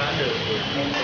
nada.